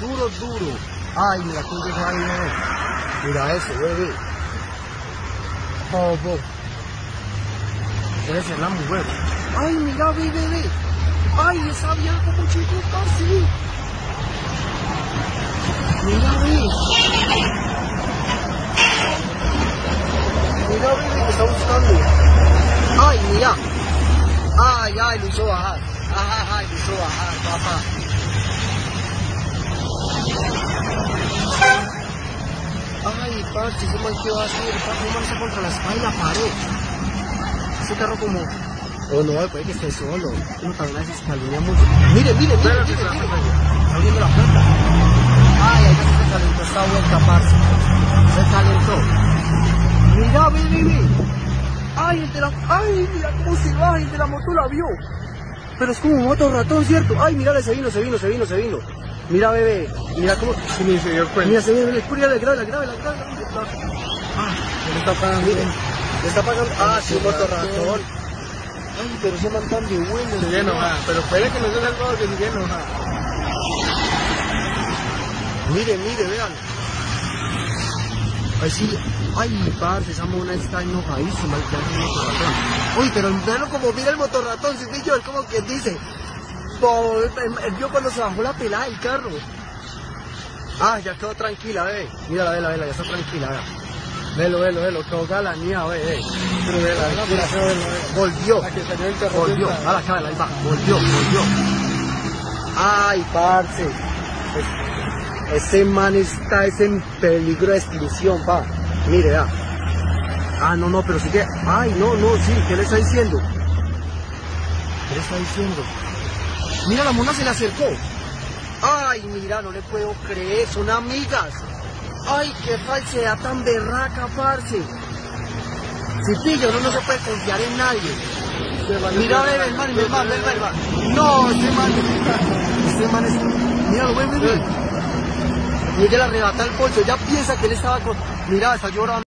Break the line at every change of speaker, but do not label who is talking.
duro, duro. Ay, mira quién llegó ahí, bebé. Mira eso, bebé. Oh, bo. Debe ser la mujer. Ay, mira, bebé, bebé. Ay, esa vieja como chico casi. Mira, bebé. Mira, bebé, que está buscando. Ay, mira. Ay, ay, lo hizo bajar. Ay, ay, lo hizo bajar, papá. Parce, ese man qué va a hacer, ese man está contra la espalda y la pared. Ese carro como... Oh, no, puede que esté solo. Uno también a veces calumnia mucho. Mire, mire, mire, mire, mire. Está abriendo la puerta. Ay, ahí se calentó esta vuelta, parce. Se calentó. Mira, ve, ve. Ay, el de la... Ay, mira cómo se baja, el de la moto la vio. Pero es como un moto ratón, ¿cierto? Ay, mira, se vino, se vino, se vino, se vino. Mira, bebé, mira cómo...
Sí, ni se dio cuenta.
Mira, se viene, mira, grábela, grábela, grábela. Ah,
le está pagando.
miren, le está pagando... Ah, sí, moto ratón. Ay, pero ese man tan de bueno.
Se enojada. Pero espere que no se salga porque sigue enojada.
Mire, mire, vean. Ay, sí, ay, parce, esa mona está enojadísima, el que hace el motorratón. Uy, pero como mira el motorratón, si pillo, es como quien dice. Bo- Él vio cuando se bajó la pelada del carro. Ah, ya quedó tranquila, ve. Mírala, vela, vela, ya está tranquila, vea. Velo, velo, velo, quedó galanía, ve, ve.
Pero de la
Tranquila, Volvió.
La que salió del carro.
Volvió, a la cámara, ahí va, volvió, volvió. Ay, parce. Ese man está es en peligro de extinción, pa. Mire, vea. Ah, no, no, pero sí que. Ay, no, no, sí, ¿qué le está diciendo? ¿Qué le está diciendo? Mira, la mona se le acercó. Ay, mira, no le puedo creer, son amigas. Ay, qué falsedad tan berraca, parce. Si pillo, uno no se puede confiar en nadie. Mira, ve, ve, el man. No, este man, este man es... Mira, ve, ve. Y ella le arrebata el pollo, ella piensa que él estaba con... Mira, está llorando.